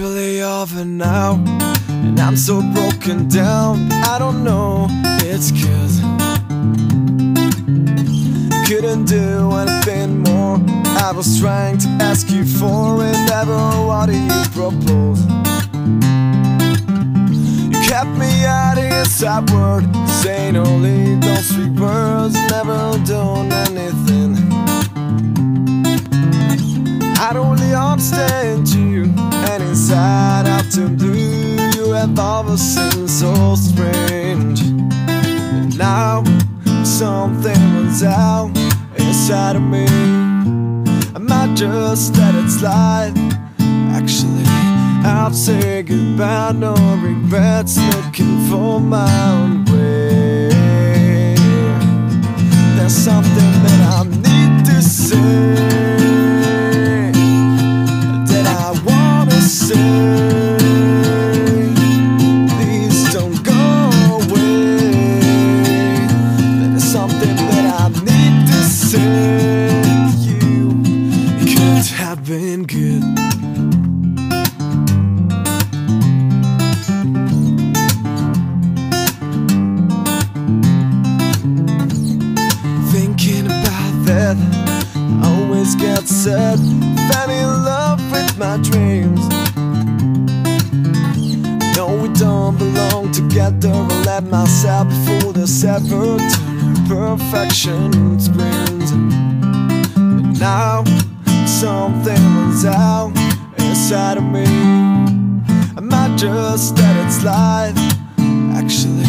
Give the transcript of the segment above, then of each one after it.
over now And I'm so broken down. I don't know It's cause Couldn't do anything more. I was trying to ask you for it what do you propose? You kept me out of inside word Saying only those three words Never done anything. I don't really understand you And inside out to blue You have always seemed so strange. And now something runs out inside of me. I might just let it slide. Actually, I'll say goodbye. No regrets looking for my own get sad. Fell in love with my dreams. No, we don't belong together. I let myself fool the severed perfection screens. But now something runs out inside of me. I might just let it slide. Actually,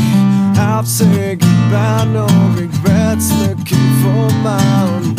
I'll say goodbye, no regrets, looking for my own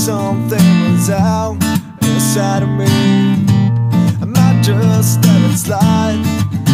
something was out inside of me. I might just let it slide.